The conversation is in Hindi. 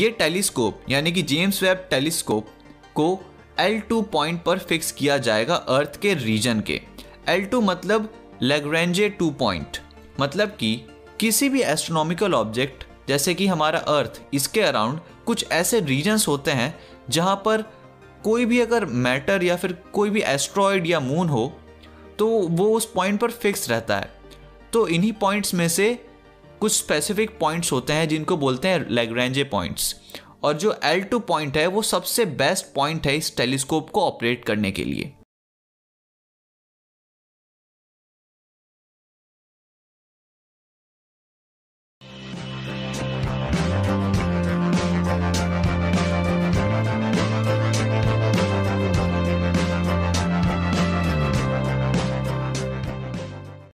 ये टेलीस्कोप, यानी कि जेम्स वेब टेलीस्कोप को L2 पॉइंट पर फिक्स किया जाएगा अर्थ के रीजन के। L2 मतलब लेग्रेंजे टू पॉइंट। मतलब कि किसी भी एस्ट्रोनॉमिकल ऑब्जेक्ट जैसे कि हमारा अर्थ, इसके अराउंड कुछ ऐसे रीजन्स होते हैं जहाँ पर कोई भी अगर मैटर या फिर कोई भी एस्ट्रॉयड या मून हो तो वो उस पॉइंट पर फिक्स रहता है। तो इन्हीं पॉइंट्स में से कुछ स्पेसिफिक पॉइंट्स होते हैं जिनको बोलते हैं लेग्रेंजे पॉइंट्स और जो एल टू पॉइंट है, वो सबसे बेस्ट पॉइंट है इस टेलीस्कोप को ऑपरेट करने के लिए.